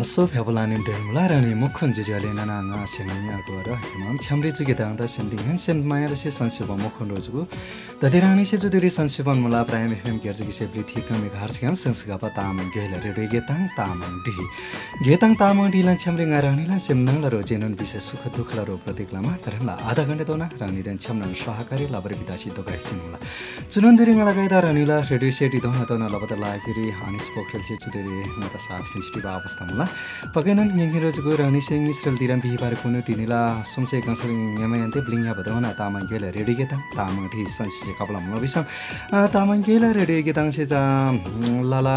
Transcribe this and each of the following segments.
लस्सो फेबलानी डेलमुला रानी मुखुन जुजियाले नाना sending गएर हेमान छ्याम्रे चुकी त आउँदा सेन्डिङ हेन सेन्ड माया रेसी सन्सिभ मुखुन रोजुको धति रानी से जुधी सन्सिभन मुला प्राइम हेम गेर्जुकी से ब्रिथि कमे घर छ्याम सेन्सगा तामाङ गेल रेडे गेताङ तामाङ डिही गेताङ तामाङ डिला छ्याम्रे गाएर हानीला सेम्नाङ लो जेन विशेष सुख दुःख लो प्रतीक लामा तर आधा घन्टे त होला रानी देन छ्याम्नाङ सहकारी लबर बितासी दोकाइ सिङ होला चुनौन धेरै मलाई रेडियो सेटी धना त होला लबर लागेरी हानी पोखरेल चाहिँ जुधी साथ फिस्टिभ अवस्था पकेनन रोजको रानी सिंह इसरल दिराम बिहि बार कुनु तिनिला सुमसे कंसल ngamayanते ब्लिङया बदona तामाङ गेला रेडी गेता तामाङ ठी संसिसे कपला मुला बिसम तामाङ गेला रेडी गेताङ से जा लाला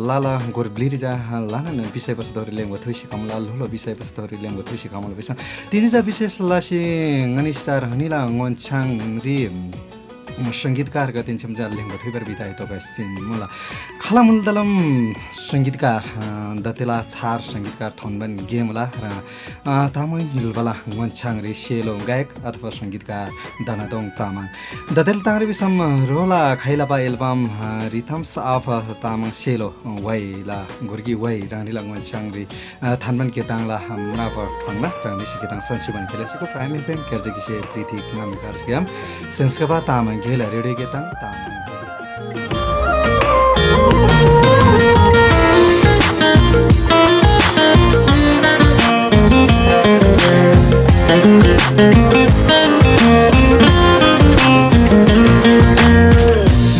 लाला गोर ब्लिरि जा लाना न विषय वस्तु धरि थुसी कमला लुलो विषय वस्तु धरि लेंगो थुसी कमला बिसम तिनि जा विशेष लासी ngani haniला ngon chang सङ्गीतकार गतिन्छौँ जहाँ लिङ्ग थुइबर बिताए तपाईँ सिन मुला। खलामुल दलम सङ्गीतकार दतेला छार सङ्गीतकार थोनबन गेमला र तामाङ हिलबला वन्छाङ रे सेलो गायक अथवा सङ्गीतकार दानादोङ तामाङ। दतेल ताङ्रे बिसम रोला खैलापा album rhythms of Tamang Selo Viola घुर्गी वाइ रानीला वन्छाङ रे थानबन केताङला मुना ठङ्ला र निसी केताङ संशुबन खेलेको प्राइम एफएम केर्जेकिसे प्रीति नाम कार्सग्याम संस्कपा तामाङ तामाङ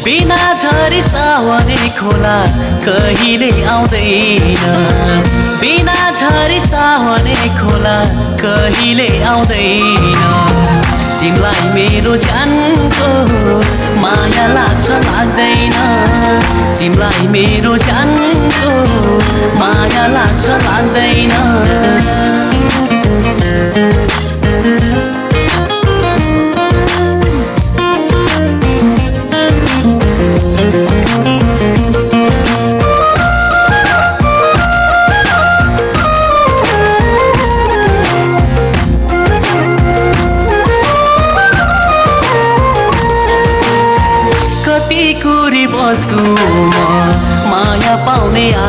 बिना झरी सावने खोला कहिले आउँदैन। बिना झरी सावने खोला कहिले आउँदैन। तिमीलाई मेरो जानको माया लाग्छ लाग्दैन। तिमीलाई मेरो जानको माया लाग्छ लाग्दैन।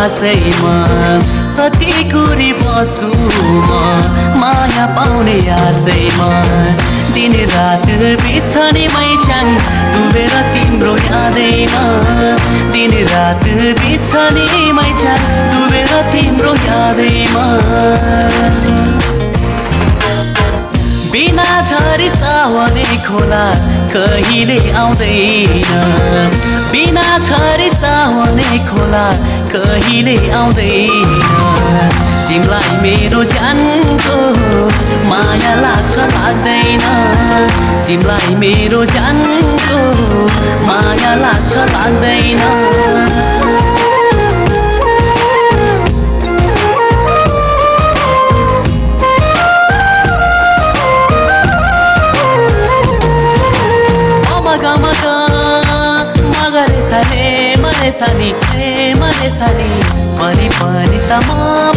आशैमा कति कुरी बसु म माया पाउने आशैमा दिन रात बिछनी मैछाङ डुबेर तिम्रो यादैमा। दिन रात बिछनी मैछाङ डुबेर तिम्रो यादैमा। बिना झरी सावने खोला कहिले आउँदैन। बिना झरी सावने खोला कहिले आउँदैन। तिमीलाई मेरो जानको माया लाग्छ लाग्दैन। तिमीलाई मेरो जानको माया लाग्छ लाग्दैन। सनी ए मरे सनी पनि पनि सम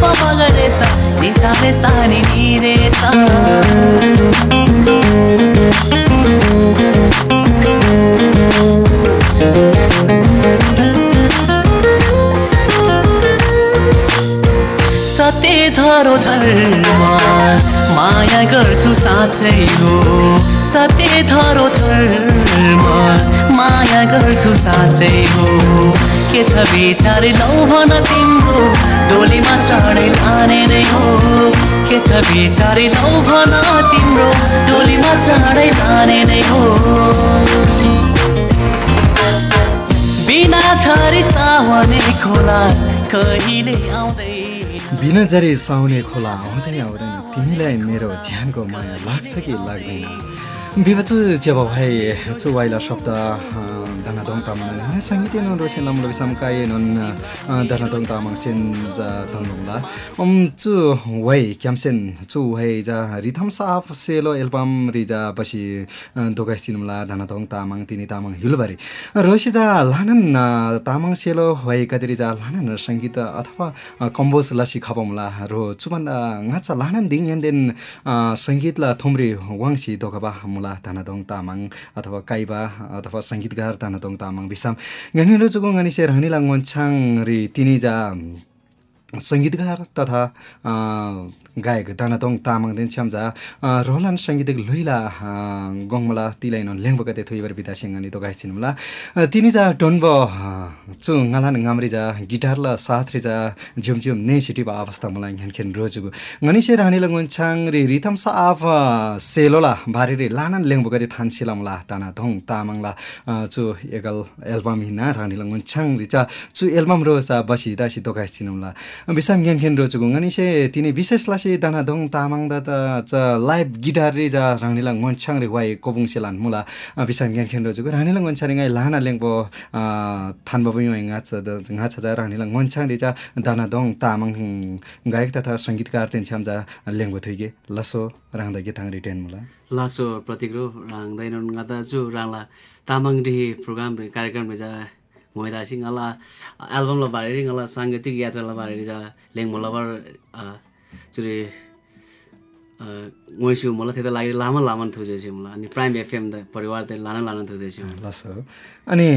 मगरे सा निसाले सानी निरे सा सत्य धरो धर्म माया गर्छु साँच्चै हो सत्य धर्म माया गर्छु साँच्चै हो के छ विचार लौ भन तिम्रो डोलीमा चढै लाने नै हो? के छ विचार लौ भन तिम्रो डोलीमा चढै लाने नै हो? बिना छरी सावने खोला कहिले आउँदै बिना जरी साउने खोला आउँदै आउँदैन तिमीलाई मेरो ज्यानको माया लाग्छ कि लाग्दैन? बिबचु जेब भाइ चुवाइला शब्द तामाङ सङ्गीत नो रोसे नम्लो बिसम काए नन धनादोङ तामाङ सेन जा धनुला ओम चु वाइ क्यामसेन चु वाइ जा रिथम साफ सेलो एल्बम रिजा बसी दोगाइ सिनुला धनादोङ तामाङ तिनी तामाङ हिलबारी। रोसे जा लानन तामाङ सेलो वाइ कति जा लानन सङ्गीत अथवा कम्बोज लसी खपमला रो चुबन्दा ngacha lahanan ding yan den सङ्गीत ला थुम्रे वाङसी दोकबा मुला धनादोङ तामाङ अथवा काइबा अथवा सङ्गीतकार तामाङ तामाङाम गणिन्द्रजुङ गणि सेर हणनिङ मनसाङ रे तिनी जा सङ्गीतकार तथा गायक दाना तामाङ दिन छ्याम जा रोलान सङ्गीतक लुहिला गङमला तिलाइन लेङ्बोका त्य थोबार सिंह सिङ गनी दोकाइ चिन्नुला तिनी जा डोन्बो चुङ गालान गाम्रेजा गिटार ल साथ रिजा ने सिटी बा अवस्था मलाई घनखेन रोजुगु। गनिषे रानी लङ छ्याङ रे रिथम सा आफ सेलोला भारी रे लानन लेङ्बोका थिएँ थान्सिलाङ्ला ताना धौङ तामाङला चु एकल एल्बम हिना रानी लङ्गुन्छ्याङ रिचा चु एल्बम रोजा बसी दासी बसी दोगाइ चिनुला विषाम यानखेन रोजुगु। गनिषे तिनी विशेष दाना तामाङ दा त लाइभ गिटार रे जा राङ्गी लाङ मनसाङ रे वाइ कोबुङ सेलान मुला बिसाङ ज्ञान खेल्नु जाऊको राणी लाङ मनसारिङ लाना लेङ्गो थानबा पनि है घाँच घाँच्छ जा राङलाङ मनसाङ रे जा दाना दङ तामाङ गायक तथा सङ्गीतकार त्यहाँदेखि छ जा लेङ्गो थो कि लासो राङ्गा गीताङ रे टेन मलाई लासो प्रतिक्रो राङ्दैन गादाजु राङ्ला तामाङ रे प्रोग्राम कार्यक्रम रे जा भइदिए सिङ्ला एल्बमलाई भारेर साङ्गीतिक यात्रालाई भारेर जा लेङ्गो लभर चुरे वैसु मलाई त्यता लागि लामो लामो थुजे मलाई। अनि प्राइम एफएम त परिवार त लानु लानु थुँदै छु अनि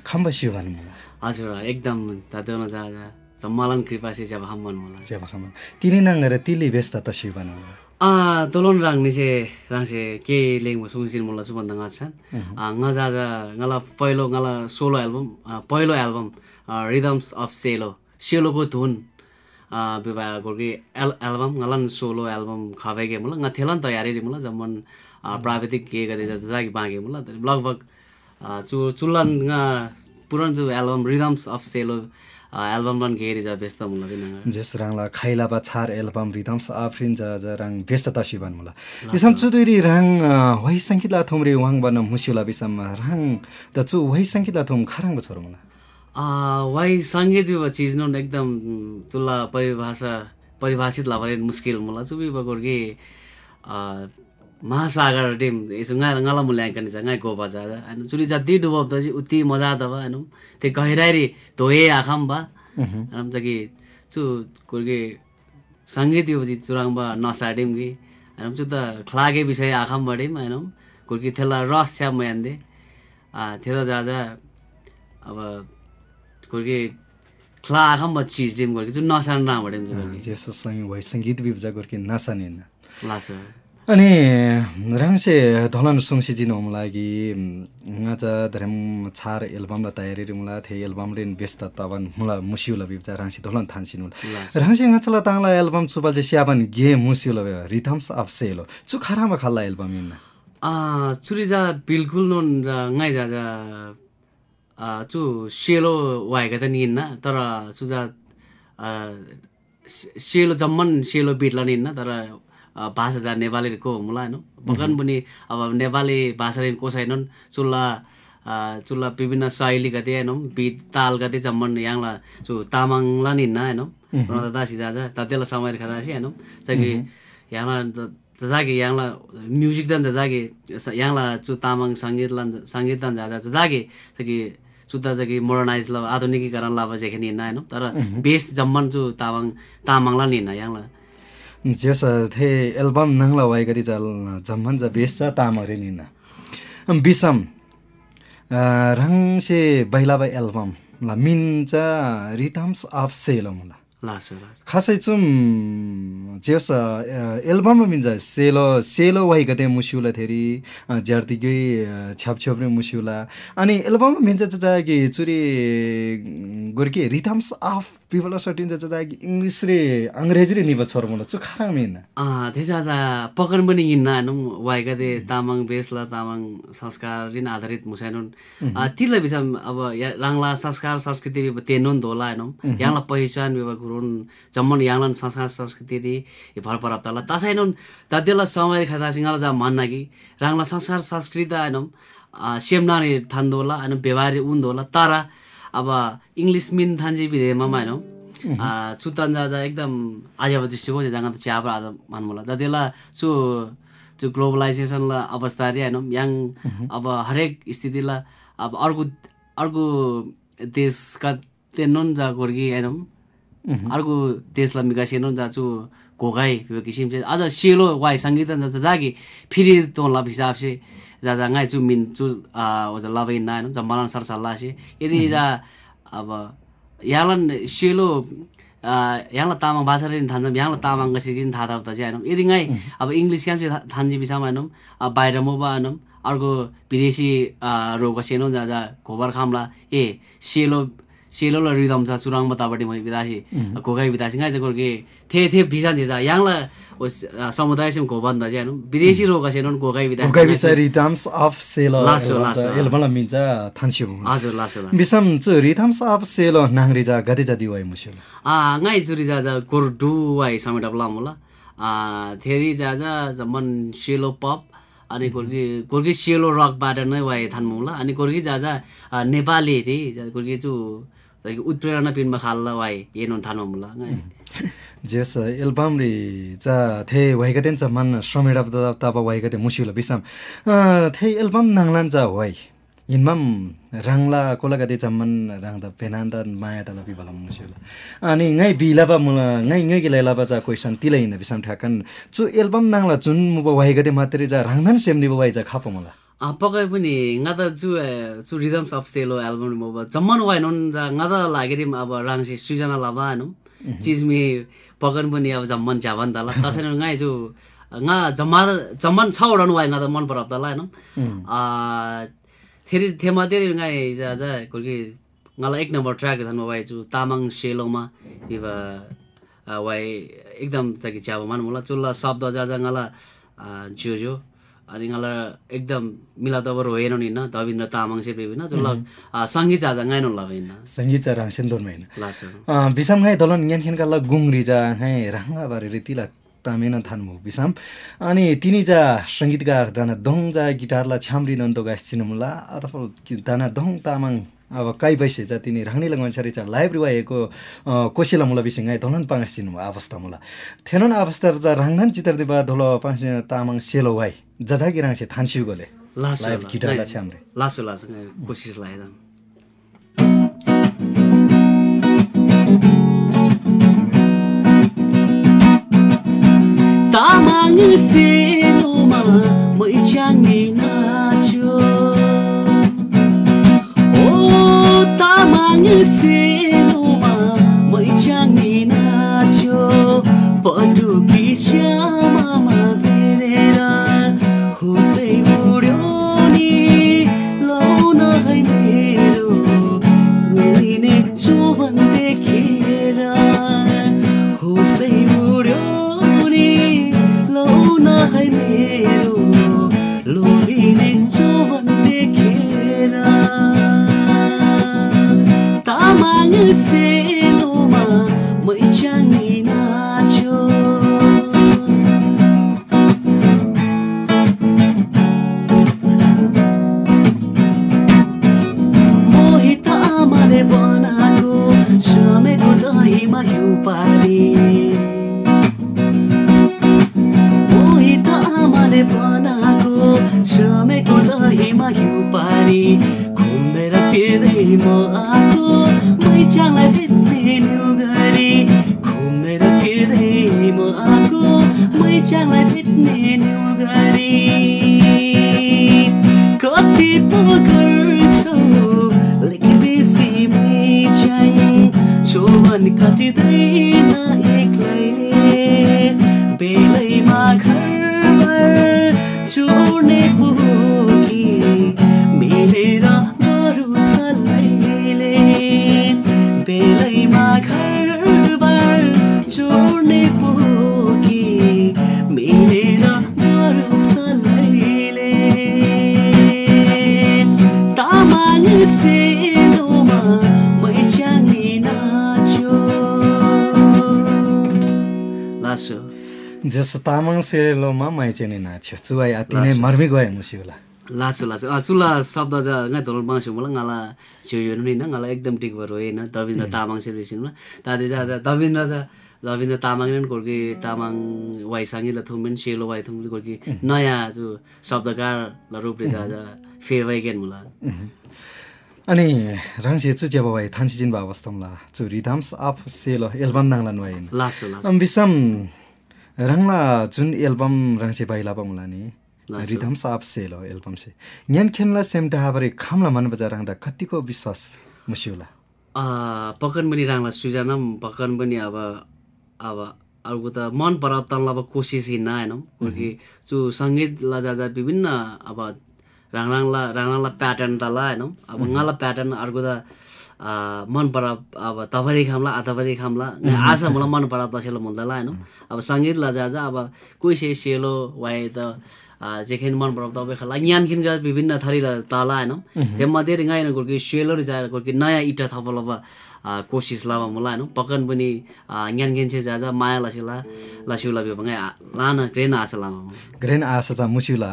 खम्बसियो भन्नु मलाई? हजुर एकदम तातो जाजा सम्मालन कृपा से जब हम मन मलाई। जब हम तिनी नाङ्गेर तिली व्यस्त त सिउ भन्नु आ तोलन राङ्ने चाहिँ राङ्से के लेङ्गो सुनसिन मलाई सुबन्ध गाछ छन्। नजाजा गला पहिलो गला सोलो एल्बम पहिलो एल्बम रिदम्स अफ सेलो सेलोको धुन। विवाह गोर्की एल एल्बम ngलन सोलो एल्बम खवेगे मुला nga तयारी मुला जमन प्राविधिक के गदे जागी बागे मुला लगभग चु चुलन nga पुरन जो album rhythms of Selo album run गेरी जा व्यस्त मुला दिन जेस राङला खाइला बा छार एल्बम रिदम्स आफ्रिन जा जा राङ व्यस्तता सिबान मुला बिसम चुदुरी राङ वही सङ्गीतला थुमरे वाङ बन मुसिला बिसम राङ त चु वही सङ्गीतला थुम खराङ बछोर मुला वाइ सङ्गीत चिज नो एकदम तुला परिभाषा परिभाषित लाभरे मुस्किल मुला चुबी बगोर्गी महासागर टिम यसो गा गाला मूल्याङ्कन छ गाई गोपा छ होइन चुरी जति डुबब त उति मजा त भयो होइन त्यो गहिराइरी धोए आखाम बा होइन त कि चु कुर्गे सङ्गीत यो पछि चुराङबा नसाडिम कि होइन चु त खलागे विषय आखाम बढिम होइन कुर्गी थेला रस छ्या मयान्दे। थेला जा जा। अब कुर्गी खला आखाम बा चिज डिम कुर्गी चु नसान बढिम चु जेस वही सङ्गीत बिब्जा गोर्की नासानिन लास अनि राङसे धलन सुङसी जिनो लागि ngacha धरम छार एल्बम ला तयारी मुला थे एल्बम लेन व्यस्त तवन मुला मुसिउला बिब्जा राङसे धलन थान्सिन राङसे ngacha ताङला एल्बम चुबल जे स्याबन गे मुसिउला रिथम्स अफ सेलो। चु खरामा खल्ला एल्बम इन चुरी जा बिल्कुल नोन जा गाई जा जा चु सेलो वाएका त निन्न तर सुजा सेलो जम्मन सेलो बिटला निन्न तर भाषा जा नेपालीको मुला होइन भगन पनि अब नेपाली भाषा को छैनन् चुल्ला चुल्ला विभिन्न शैली गते होइन बिट ताल गते जम्मन याङला चु तामाङला निन्न होइन दासी जाजा ततेला समय खदासी होइन चाहिँ याङला जजागे याङला म्युजिक दान जजागे याङला चु तामाङ सङ्गीत लान सङ्गीत दान जाजा चाहिँ सुत्ता चाहिँ मोडर्नाइज ल आधुनिकीकरण लाभ चाहिँ हिँड्न होइन तर बेस जम्मन चु तामाङ तामाङला निन्न याङला जेस थे एल्बम नङला वाइ गरी जल जम्मन ज बेस छ तामरे निन बिसम रङसे बैलाबा एल्बम ला मिन च रिथम्स अफ सेलम ला। खासै चुम जेस एल्बम मिन्छ सेलो सेलो वाइ गते मुसिउला थेरी ज्यार्तिकै छ्याप छ्याप्ने मुसिउला अनि एल्बम मिन्छ चाहिँ कि चुरी गोर्के रिथम्स अफ पिपल सटिन्छ चाहिँ कि इङ्ग्लिस रे अङ्ग्रेजी रे निभ छोर मलाई चुखा मिन त्यसो आज पकड पनि हिँड्न हानुम वाइका दे तामाङ बेसला तामाङ संस्कार रिन आधारित मुसाइनुन तिलाई बिसम अब राङ्ला संस्कार संस्कृति तेनुन धोला हेनौँ याङला पहिचान विवाह गुरुन जम्मन याङला संस्कार संस्कृति रि भर पर तला तसैनुन ततेला समय खाता सिंगाला जा मान्न कि राङ्ला संस्कार संस्कृति हेनौँ सेमनारी थान्दोला होइन व्यवहार उन धोला तर अब इङ्ग्लिस मिन थान्जी विधेयमा हेनौँ चुतान जा एकदम आज दृष्टिकोण जाँगा त चिया आज मान्मुला जतिला चु त्यो ग्लोबलाइजेसनलाई अवस्था रे होइन याङ अब हरेक स्थितिलाई अब अर्को अर्को देशका तेन्नु जा गोर्गी होइन अर्को देशलाई विकासिनु जाछु घोगाई यो किसिम चाहिँ अझ सेलो वाइ सङ्गीत जागी फेरि तो लब हिसाब से जा जा गाई चु मिन चु ओजा लबै ना होइन जम्मलन सरसल्लाह से यदि जा अब यालन सेलो yang तामाङ भाषा rin थान्छौँ yang तामाङ गसी rin थाहा थाहा चाहिँ होइन यदि ngay अब इङ्ग्लिस क्या चाहिँ थान्जी बिसामा हेर्नौँ बाहिर मोबा हेर्नौँ अर्को विदेशी रोग सेनो जहाँ जहाँ घोबर खाम्ला ए सेलो सेलो ल रिदम छ सुरङ बतापट्टि मै बिदासी घोगाई बिदासी ngay चाहिँ गोर्के थे थे भिसा जे yang la समुदाय सिम घोबन्द चाहिँ हेर्नौँ विदेशी रोग सेनो घोगाई बिदासी Ugai bisa rhythms of selo. Lasso, lasso. Elbala minja thansiu. हजुर लासो लासो Bisam chu rhythms of selo nangri ja gati jadi wai musil. ngay चुरी जा जा कोर डु वाइ समेट अब लाम होला थेरी जा जा जमन सेलो पप अनि कोर्की कोर्की सेलो रकबाट नै वाइ थान्मु होला अनि कोर्की जा जा नेपाली रे कोर्की चु उत्प्रेरणा पिन्न खाल वाइ हेर्नु थाल्नु होला है। जेस एल्बमले चा थे भएको थिएँ छ मन समेट अफ तप भएको थिएँ मुसिलो बिसाम। थे एल्बम नाङ्लान् छ वाइ हिन्माम राङ्ला कोलाका दे चम्मन राङ त फेना त माया त लपी भला अनि नै बिलाबा मु नै नै गिला लापा चाहिँ क्वेसन तिलै हिँड्न बिसाम ठ्याक्कन चु एल्बम नाङ्ला चुन मुभा भएको थिएँ मात्रै जा राङ्दान सेम्नी भाइ जा खाप मलाई पक्कै पनि nga त चु चु रिदम्स अफ सेलो एल्बम अब जम्मन वाइन nga त लागेरि अब राङ्सी सृजना लाभा हेर्नु चिजमी पकन पनि अब जम्मन झ्याभन तल तसरी ngay चु nga जम्मा जम्मन छ उडाउनु वाइ nga त मन पराउ तल हेर्नु। फेरि थेमा धेरै ngay जा जा कोर्की ngala एक नम्बर ट्र्याक धनमा वाइ चु तामाङ सेलोमा वाइ एकदम चाहिँ च्याबो मान मलाई चुल्ला शब्द जा जा ngala जो जो अनि एकदम मिला तब रोएन नि दविन्द्र तामाङ से बिना चुल्ला सङ्गीत जाजा गाइन लभेन संगीत sen don mai na. लासो bisam ngai dolon ngen khen kala gungri ja ngai ranga bare ritila तामेन थान्मु बिसाम अनि तिनी जा सङ्गीतकार दाना दङ जा गिटारला छ्याम्री नन्तो गाइसिनु मुला अथवा दाना दङ तामाङ अब काइ बैसे जा तिनी राङ्नी लगन्छरी चा लाइभ रिवाएको कोसिला मुला बिसिङ धलन पाङ्सिनु अवस्था मुला। थेनन अवस्था जा राङ्धन चित्र दिबा धोलो पाङ्स तामाङ सेलो वाइ जजागी राङ्से थान्सिउ गोले लासो लाइभ गिटारला छ्याम्रे लासो लासो कोसिस लाग्यो तामाङ सेलोमा मै च्याङ्ने सेलोमा मै च्याङ्ने नाच्यो पटुकी श्यामामा फेरेर होसै उड्यो नि लाउन है मेरो रुइने Tamang I'll do the Tamang सेलोमा माइचेने नाच्यो चुवाइ अति नै मर्मी गए मुसिउला लासो लासो अँ चुला शब्द जा bang sumula ngala cuyo ni na ngala ekdam tik baro na Davindra Tamang series na tadi ja ja Davindra ja Davindra Tamang ने कोर्की तामाङ वाइ साङ्गी ल थुम्बिन सेलो वाइ थुम्बिन कोर्की नयाँ जो शब्दकार ल रूपले जा जा फेवाइ मुला अनि राङ्से चु जेब वाइ थान्सी जिन चु रिधाम्स अफ सेलो एल्बम नाङ्ला नुवाइन लासो लासो बिसम राङ्ला जुन एल्बम राङ्से बाइला पमुला नि रिधाम्स अफ सेलो एल्बम से। न्यान खेनला सेम डहाबरे खामला मन बजा राङ्दा कतिको विश्वास मुसिउला पकन पनि राङ्ला सृजना पकन पनि अब अब अर्को त मन पराब तल अब कोसिस हिँड्न होइन कुर्की चु सङ्गीतलाई जाँदा विभिन्न अब राङराङला राङराङला प्याटर्न तला होइन अब गाला प्याटर्न अर्को त मन परा अब तभरी खाम्ला आतभरी खाम्ला आशा मलाई मन परा तसेलो मुल्दला होइन अब सङ्गीतलाई जा जा अब कोही से सेलो वाइ त जेखिन मन परा तपाईँ खाला ज्ञानखिन विभिन्न थरीला तला होइन त्यो मध्ये गाइन गोर्की सेलो रि जा गोर्की नयाँ इटा थपल कोसिस लावा मुला होइन पकन पनि ज्ञान गिन्छे जा जा माया लसिला लसिउला बिभङ्गा लाना क्रेन आशा लामा ग्रेन आशा चा मुसिउला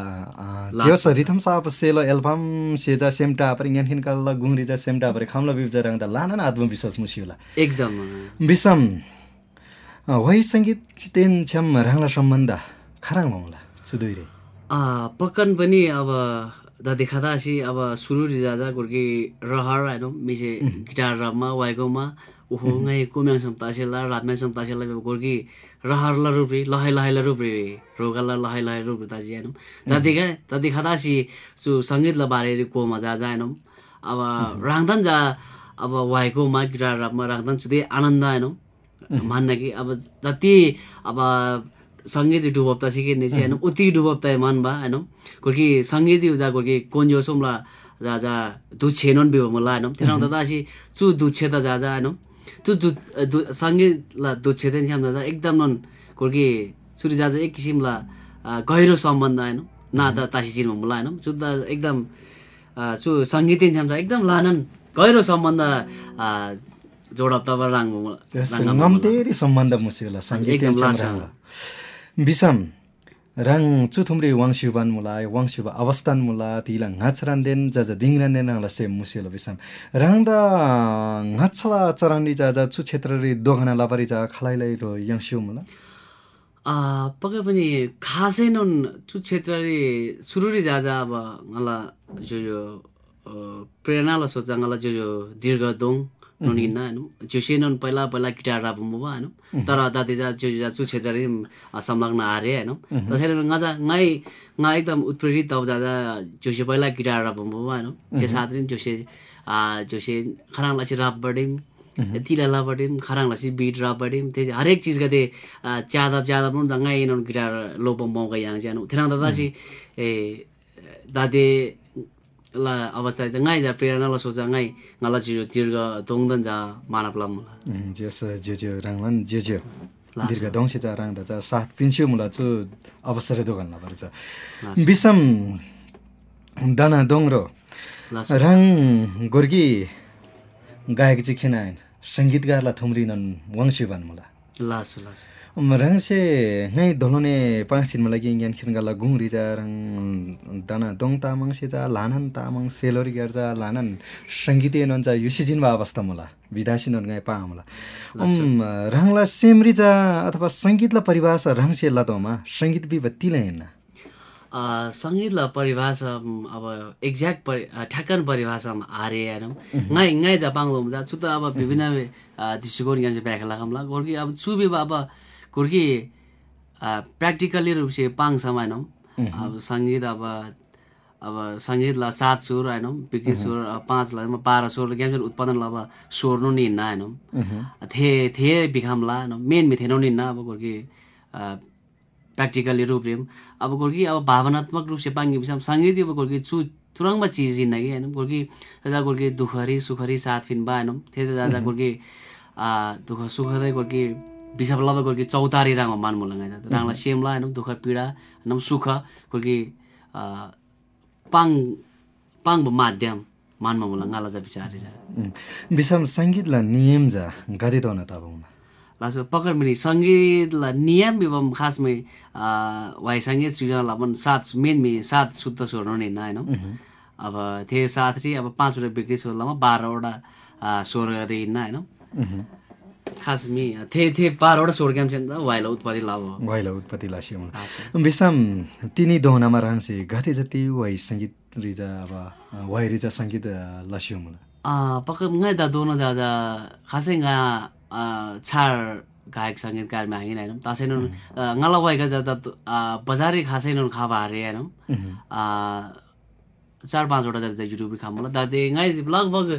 जियोस रिथम साप सेलो एल्बम सेजा सेमटा पर ङ्यानखिन कल्ला गुङरी जा सेमटा पर खामला बिबजा रंगदा लाना न आत्मविश्वास मुसिउला। एकदम। बिसम वही सङ्गीत तेन छ्याम राङ्ला सम्बन्ध खराङ माउला सुदुइरे आ, पक्कन पनि अब द देखादासी अब सुरु जाजा गुर्की रहर होइन मिसे गिटार रबमा वाइगोमा उहो ngay कुम्याङ सम तासेला रातम्याङ सम तासेला गुर्की रहर ल रुप्री लहाइ लहाइ ल रुप्री रोगा ल लहाइ लहाइ रुप्री द देखा द देखादासी सु सङ्गीत ल बारे कोमा जा जा हेनौँ अब राङ्दन जा अब वाइगोमा गिटार रबमा राङ्दन सुधे आनन्द हेनौँ मान्न कि अब जति अब सङ्गीत डुबप्ता सिकिने चाहिँ होइन उति डुबप्ता मान होइन। कोर्की सङ्गीत कोर्की सोमला जा जा दु छेनोन बिब मला होइन। त्यसमा दादा असी चु दु छे त जा जा होइन। चु दु दु सङ्गीतला दु छे छ्याम जा एकदम नन कोर्की सुरु जा जा एक किसिमला गहिरो सम्बन्ध होइन। ना त तासी मला होइन। चु त एकदम चु सङ्गीत छ्याम जा एकदम लानन गहिरो सम्बन्ध आ, जोडप तब राङ ngam सम्बन्ध मुसिउला सङ्गीत एकदम छ्याम लासा। बिसम। राङ चुथुम्री वाङसिउबान मुला वाङसिउबा अवस्थान मुला तिला घाचरान देन जा जा दिङरान देन राङ्ला सेम मुसिउला बिसम। राङ्दा घाचला चराङ्ली जा जा छु क्षेत्र रि दोघना लापारी जा खलाइलाई रो याङसिउ मुला। पक्कै पनि खासै नुन चु क्षेत्रले सुरुरी जा जा अब मलाई जो जो प्रेरणालाई सोचा मलाई जो जो दीर्घ दोङ नुन हिँड्न होइन जो से नुन पहिला पहिला गिटार राप मुबा होइन तर दादी जा जो जा चु क्षेत्रले संलग्न हारे होइन त्यसैले गाजा गाई गा एकदम उत्प्रेरित तब जाँदा जो से पहिला गिटार राप मुबा होइन त्यो साथ जो से आ, जो से खराङलाई चाहिँ राप बढ्यौँ तिला बढ्यौँ खराङलाई चाहिँ बिट राप बढ्यौँ त्यही हरेक चिजका त्यो च्यादब च्यादब पनि दङ्गा इनोन गिटार लोपम मौका यहाँ चाहिँ दादा चाहिँ ए दादे ला अवस्था चाहिँ गाई जा प्रेरणालाई सोचा गाई गाला चिरो दीर्घ दोङदन जा मानव लम जेस जे जे राङलान जे जे। दीर्घ दङ्से जा राङ्दा जा साथ पिन्स्यो मुला चु अवसर दोकान लापर्छ बिसम दाना लास राङ गोर्गी गायक चाहिँ खेनायन सङ्गीतकारलाई थुम्रिनन् वाङसिबान मुला। लासु लासु रङ्से नै धोलाउने पाङछिमा मलाई ज्ञान खेनगाला गुङ रिजा रङ दाना दोङ तामाङ सेजा लानन तामाङ सेलोरी गर्जा लानन सङ्गीत हेर्नुहुन्छ यो सिजिन अवस्था अवस्थामा मलाई बिदासिनहरू गाई सेम रिजा अथवा सङ्गीतलाई परिभाषा रङ्से लतोमा सङ्गीत विभत्ति हेर्न सङ्गीतलाई परिभाषा अब एक्ज्याक्ट परि ठ्याक्कन परिभाषामा हारे। होइन गाई गाई जा पाङ्लो जा। छु त अब विभिन्न दृष्टिकोण यहाँ चाहिँ व्याख्या लगाउँला गोर्की अब चुबे अब गोर्की प्र्याक्टिकली रूप से पाङ समाएनौँ अब सङ्गीत अब अब सङ्गीतलाई सात सुर होइनौँ बिक्री सुर अब पाँचलाई म बाह्र सुर ज्ञान उत्पादनलाई अब सोर्नु नि हिँड्न होइनौँ थे थे बिखामला होइन मेन मिथेनौ नि हिँड्न अब गोर्की प्र्याक्टिकली रूप रेम अब गोर्की अब भावनात्मक रूप से पाङ्गे विषय सङ्गीत अब गोर्की चु तुरङ्गमा चिज हिँड्न कि होइन? गोर्की दादा गोर्की दुखरी सुखरी साथ फिन बा होइन त्यही दादा गोर्की आ, दुःख सुखदै गोर्की विषय लब गोर्की चौतारी राङमा मान्मु लगाइ राङलाई सेमला होइन? दुःख पीडा होइन? सुख गोर्की पाङ पाङ माध्यम मान्म मुला गाला जा विचार जा। बिसम सङ्गीतलाई नियम जा। त न त अब लासो पकड सङ्गीतलाई नियम एवं खासमै वाइ सङ्गीत सृजनालाई पनि सात मेन मे सात शुद्ध स्वर नै होइन अब थिए सात रि अब पाँचवटा बिक्री स्वरलामा बाह्रवटा गर्दै हिँड्न होइन? खास मी थिए थिए बाह्रवटा स्वर क्याम छ वाइला उत्पत्ति लाभ वाइला उत्पत्ति लासियो बिसम तिनी दोहनामा रहन्से गति जति वाइ सङ्गीत रिजा अब वाइ रिजा सङ्गीत लासियो मलाई पक्क ngay da dono ja ja khase char गायक सङ्गीतकारमा होइन तासै नुन ngala wai ga ja da बजारी खासै नुन खाबा हारे होइन चार पाँचवटा जाति चाहिँ युट्युब खाम होला। दाते गाई लगभग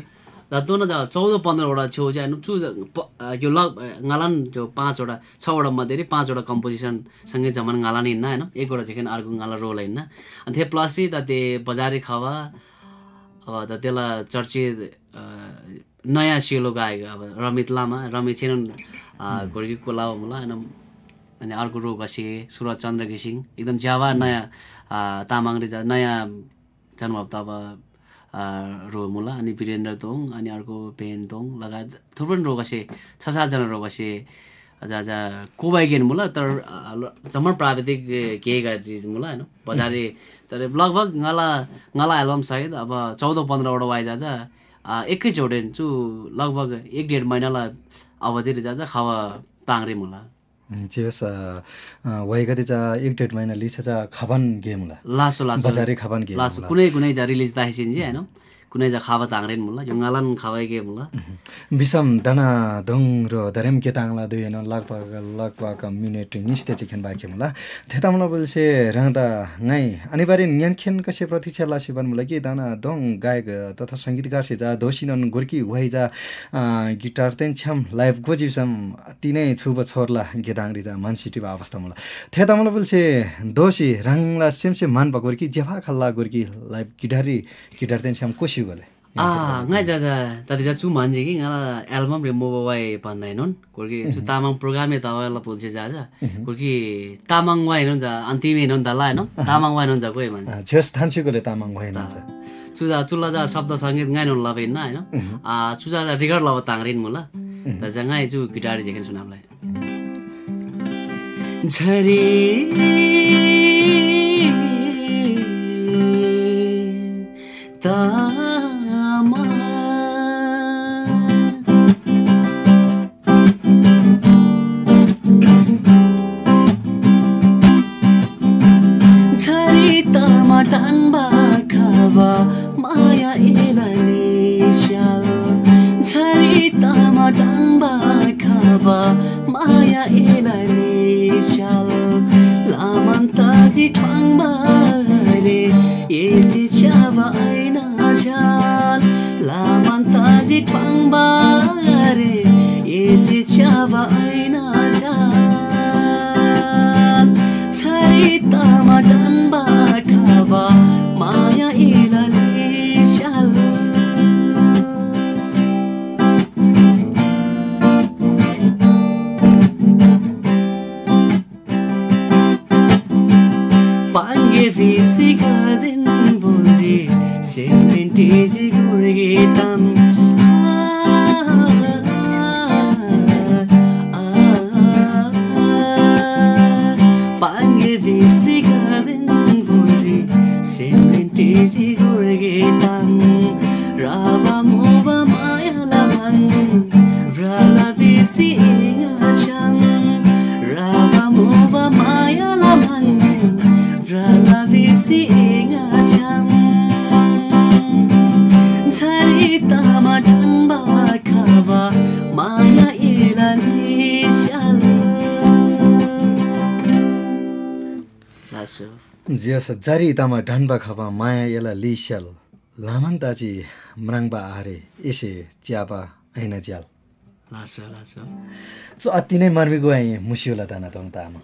धत्तो न चौध पन्ध्रवटा छेउ चाहिँ चु प- यो लग गालान त्यो पाँचवटा छवटा मध्ये पाँचवटा कम्पोजिसनसँगै जमान गालान हिँड्न होइन। एकवटा चाहिँ अर्को गाला रोल हिँड्न। अनि त्यो प्लस चाहिँ त त्यो बजारे खवा अब त त्यसलाई चर्चित नयाँ सेलो गाएको अब रमित लामा रमित छेन घोर्की कोलावा मुला होइन। अनि अर्को रो घसे सुरज चन्द्र घिसिङ एकदम ज्यावा नयाँ तामाङ रिजा नयाँ जन्म त अब अ, रो मुला अनि वीरेन्द्र तोङ अनि अर्को पेन तोङ लगायत थुप्रो रो घसे छ सातजना रो घसे अझ अझ कोबाई गेन मुला तर जम्मन प्राविधिक के चिज मुला होइन। बजारे तर लगभग ngala ngala एल्बम सहित अब चौध पन्ध्रवटा वाइ जान्छ एकैचोटि छु लगभग एक डेढ महिनालाई अवधि जान्छ खावा ताङ्रे मुला। जेस वाइगतिचा एक डेढ महिना लिसेचा खबन गेमला लासो लासो। बजारे खबन गेम लासो। कुनै कुनै जा रिलिज दाइसिन्छ होइन? कुनै जा खावा ताङ्रेन मुला यो ngalan गे मुला बिसम दाना दङ र दरेम केताङला दुई न लगभग लगभग मिनेट निस्ते खेन बाँकी मला थेतामला बोल्छे रहँदा नै अनिवार्य न्यानखेन कसे प्रतीक्षा लासी बन मला कि दाना दङ गायक तथा सङ्गीतकार से जा दोसिनन गोर्की वाइ जा गिटार तेन छ्याम लाइभ गोजिसम तिनै छुब छोर्ला गेदाङ्री जा मानसिटी अवस्था मला थेतामला बोल्छे दोषी रङला सेमसे मान गोर्की जेफा खल्ला गोर्की लाइभ गिटारी गिटार तेन छ्याम कोसी गाई जाजा छु भन्छ कि? एल्बम र मोबाई भन्दा हिँड्नु कोर्की तामाङ प्रोग्रामै तपाईँलाई भोल्छे जाज कोर्की तामाङ वा हेर्नु जिमी हेर्नु नि त होला होइन तामाङ वा कोही चुल्ला जा शब्द सङ्गीत गाइन लगाइन होइन? रेकर्ड ल ताङ म ल दाजा गाई छु गिटार झिकेछुन ता खावा माया एलाले स्याल। झरी तामा टान्बा खावा माया एलाले स्याल। लामान ताजी ठ्वाङ्बा रे एसी च्यावा ऐना झ्याल। लामान ताजी रे एसी च्यावा ऐना झ्याल। छरितामा डम्बा खावा sisi kha den bolje sen teji gurge tam जियस जारी तामा ढान्बा खपा माया एला लिस्याल लामान ताची म्राङबा आरे एसे च्यापा ऐना ज्याल। लासो लासो। सो अति नै मार्मी गुवाई मुसियोला ताना तङ तामा।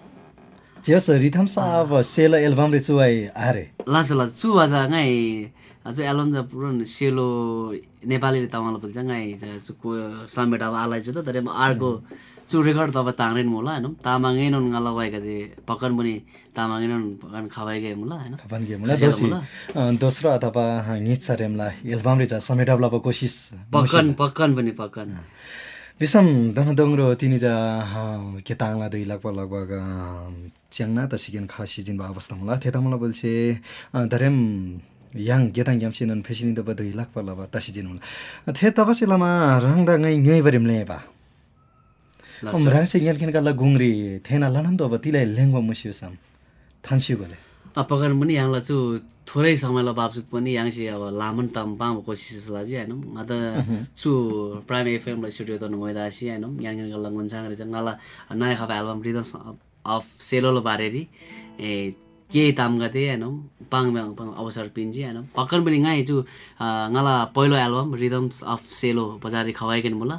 जियस रिथम साब सेल एल्बम रे चुवाई आरे लासो लासो चु बाजा गाई आज एल्बम जा पुरो सेलो नेपाली तामाले बोल्छ गाई को समेट अब आलाई छु त तर म अर्को चु रेकर्ड त अब ताङ्रेन मुला होइन? तामाङै नुन गाला वाइका थिए पक्कन पनि तामाङै नुन पक्कन खवाइ गए मुला होइन? खपन मुला दोस्रो अथवा निच रेमला एल्बम रे जा समेटाबला कोसिस पक्कन पक्कन पनि पक्कन विषम दनदङ्रो तिनी जा के ताङला दुई लगभग लगभग च्याङ्ना त सिकेन खा सिजिन बा अवस्था होला। थेता मलाई बोल्छे अ, धरेम याङ गेताङ ग्याम सिनन फेसिनि त दुई लाख पर्ला बा तसिजिन होला थे तबसिलामा रङदा ngै ngै बरिम ले बा। हम रासे ग्यान खेन काला गुङ्री थेना लनन्द अब तिलाई लेङ्गवा मुसियो साम थान्सियो गले अब पक्कन पनि यहाँलाई चाहिँ थोरै समयलाई बावजुद पनि यहाँसी अब लामन ताम पाम कोसिस लाजी होइन त चु प्राइम एफएमलाई स्टुडियो त नुमाइदासी होइन यहाँ लङ्गन चाङ रहेछ ngala नयाँ खालको एल्बम रिदम अफ सेलोलो बारेरी ए के ताम गते होइन पाङ ब्याङ पाङ अवसर पिन्जी होइन पक्कन पनि गाई जो ngala पहिलो एल्बम रिदम्स अफ सेलो बजारी खवाइकन मुला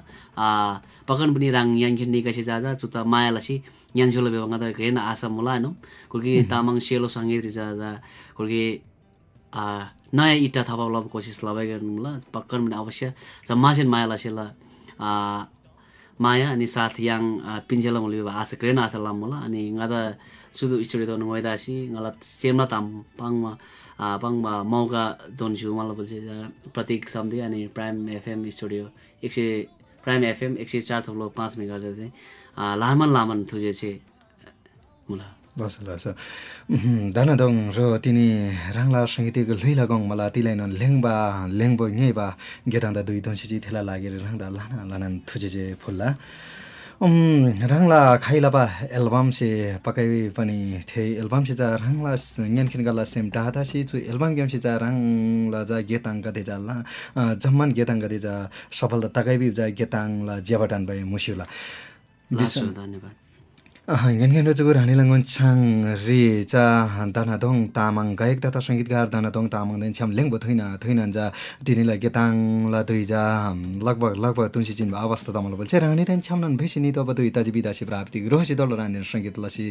पक्कन पनि राङ याङखेन निकासी जाजा चुता मायालासी याङसोलो बेवा ग्रेन आशा मुला होइन कुर्की तामाङ सेलो सङ्गीत रिजा जा कुर्की नयाँ इट्टा थपा लब कोसिस लबाइ गर्नु मुला पक्कन पनि अवश्य सम्मासेन मायालासीला माया अनि साथ याङ पिन्जेला मुली आशा ग्रेन आशा लामुला अनि ngata sudu istri don ngoi dasi ngalat semla tam pangma pangमा मौका दोन्छु मलाई बोल्छ प्रतीक सम्धी अनि प्राइम एफएम स्टुडियो एक सय प्राइम एफएम एक सय चार थप्लो पाँच मेगा चाहिँ लामन लामन थुजे छे मुला। बस लस दानादङ र तिनी राङ्ला सङ्गीतको लुइला गङ मलाई तिलाई न लेङबा लेङबो बा गेदान्दा दुई दन्सी थेला लागेर राङ्दा लाना लाना थुजे फुल्ला। राङ्ला खाइलाबा एल्बम से पकाइ पनि थे एल्बम से जा राङ्ला न्यानखिन गला सेम डाटा से चु एल्बम गेम से जा राङ्ला जा गेताङ गदे जा ला जम्मान गेताङ गदे जा सफलता तकाइबि जा गेताङला ज्याबटान भए मुसिउला। धन्यवाद। Langon chang ri cha dana dong tamang gayak tata sangitgar dana dong tamang den cham lengbo thoina thoina ja tinila getang la dui ja लगभग लगभग तुलसी चिन अवस्था त मलाई बोल्छ रानी त्यहाँ छ्याम्नन् भेसी नि तब दुई ताजी बिदासी प्राप्ति रोसी दल रानी सङ्गीत लसी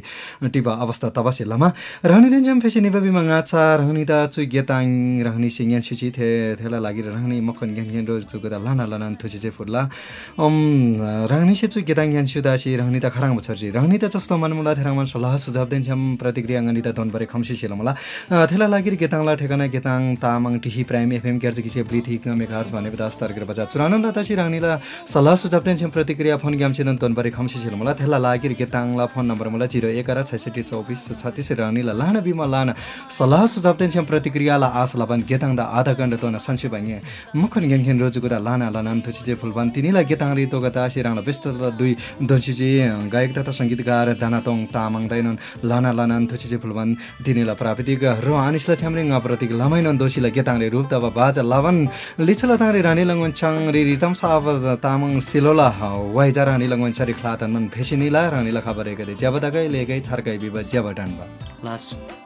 टिपा अवस्था तबसे लमा रहनी त्यहाँ छ्याम फेसी निपा बिमा गाछा रहनी त चु गेताङ रहनी सिङ्ग्यान सुची थे थेला लागि रहनी मखन ज्ञान ज्ञान रोज चुको त लाना लाना थुची चाहिँ फुल्ला रहनी से चु गेताङ ज्ञान सुदासी रहनी त खराङ रहनी चस्तो मन मुला थेराङमा सल्लाह सुझाव दिन्छौँ प्रतिक्रिया अङ्गनिता दोनबारे खम्सी सिल मला थेला लागि गेताङला ठेगाना गेताङ तामाङ टिही प्राइम एफएम क्यार्ज किसे ब्ली थिक मेघार्ज भने दस तारिक बजा चुरानन लतासी राङ्नीला सल्लाह सुझाव दिन्छौँ प्रतिक्रिया फोन ग्याम छिदन दोनबारे खम्सी सिल मला थेला लागि गेताङला फोन नम्बर मलाई जिरो एघार छैसठी चौबिस छत्तिस राङ्नीला लान बिमा लान सल्लाह सुझाव दिन्छौँ प्रतिक्रियाला आस लाभन गेताङ द आधा घन्टा तोन सन्सु भाङ्गे मुखन गेम खेन रोजुको लाना लाना थुची फुलबान तिनीलाई गेताङ रितोगा तासी राङ्ला व्यस्त दुई दन्सी गायक तथा सङ्गीतकार दानातोङ तामाङ दैनन् लाना लाना थुचिचे फुलवान तिनीलाई प्राविधिक र आनिसला छ्याम्रिङ प्रतीक लमाइनन् दोषीलाई गेताङले रूप तब बाजा लवन। लिचला ताङरे रानी लङ्गन चाङ रि रितम साब तामाङ सिलोला वाइजा रानी लङ्गन चरि ख्लातन भेसिनीला रानीला खबर गरे ज्याबा तकै लेगै छर्कै बिब ज्याबा डान्बा। लास्ट